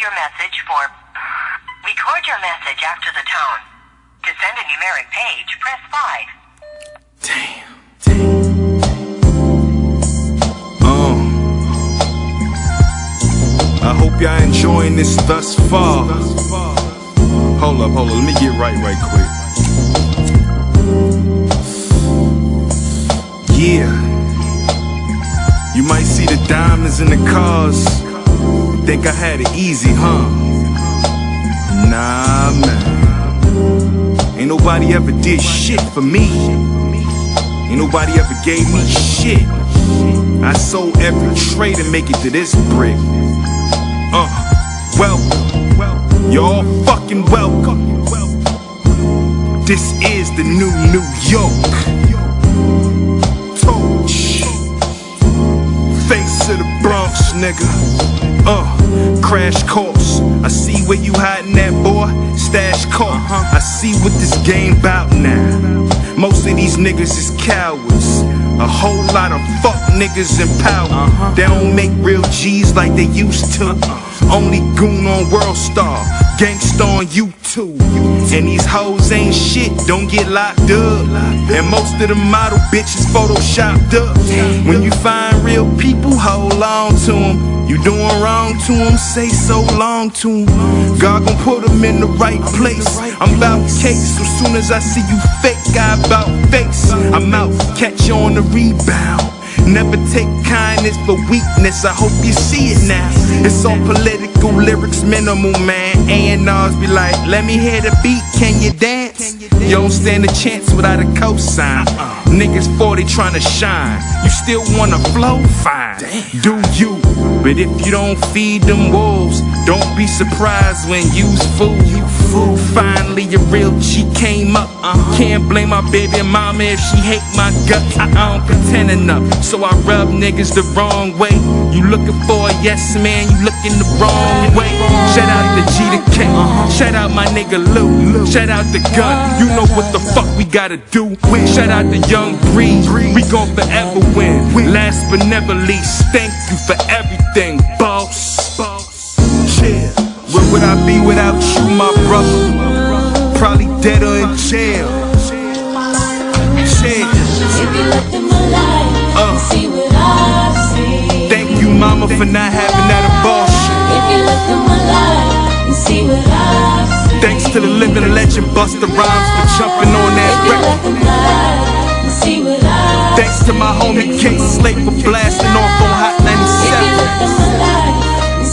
your message for. Record your message after the tone. To send a numeric page, press 5. Damn. Damn. Uh. I hope y'all enjoying this thus far. Hold up, hold up. Let me get right, right quick. Yeah. You might see the diamonds in the cars. Think I had it easy, huh? Nah, man. Ain't nobody ever did shit for me. Ain't nobody ever gave me shit. I sold every trade to make it to this brick. Uh, welcome. You're all fucking welcome. This is the new New York. Of the Bronx, nigga. Uh, crash course. I see where you hiding that boy. Stash caught. I see what this game bout now. Most of these niggas is cowards. A whole lot of fuck niggas in power. They don't make real G's like they used to. Only goon on World Star, gangsta on YouTube. And these hoes ain't shit, don't get locked up. And most of the model bitches photoshopped up. When you find real people, hold on to them. You doing wrong to them, say so long to them. God gon' put them in the right place. I'm about case, so soon as I see you fake, I about face. I'm out, catch you on the rebound. Never take kindness for weakness. I hope you see it now. It's all political lyrics, minimal, man. A&Rs be like, let me hear the beat. Can you dance? You don't stand a chance without a cosign. Niggas 40 trying to shine. You still wanna flow? Fine. Do you? But if you don't feed them wolves, don't be surprised when you's fool. Fool. Finally, a real G came up. Uh-huh. Can't blame my baby mama if she hate my guts. I don't pretend enough, so I rub niggas the wrong way. You looking for a yes man, you looking the wrong way. Shout out to G to K. Shout out my nigga Lou. Shout out the gun. You know what the fuck we gotta do. Shout out to Young Breed. We gon' forever win. Last but never least, thank you for everything, boss. Yeah. Where would I be without you, my brother? Probably dead or in jail. Life, Uh. Thank you, mama, for not having that abortion. Thanks to the living legend Busta Rhymes for jumping on that record. Thanks to my homie Kay Slay for blasting off on Hot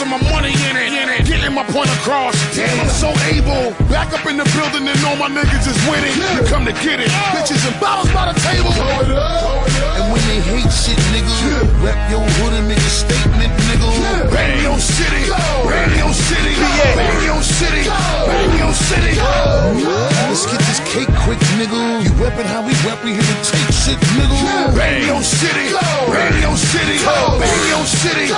of my money in it. in it, Getting my point across. Damn, I'm so able. Back up in the building and all my niggas is with it. You come to get it. Bitches and bottles by the table. And when they hate shit, nigga, rap your hood and make a statement, nigga. Radio City. Radio City. Radio City. Radio City. Let's get this cake quick, nigga. You reppin' how we rap, we here to take shit, nigga. Radio City. Radio City. Radio City.